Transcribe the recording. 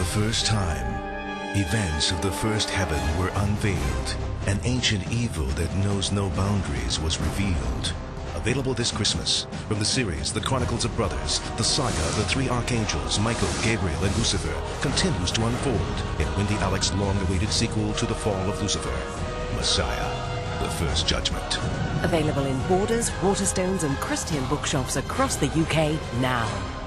the first time, events of the first heaven were unveiled. An ancient evil that knows no boundaries was revealed. Available this Christmas from the series The Chronicles of Brothers, the saga of the three archangels, Michael, Gabriel, and Lucifer, continues to unfold in Wendy Alec's long-awaited sequel to The Fall of Lucifer, Messiah, The First Judgment. Available in Borders, Waterstones, and Christian bookshops across the UK now.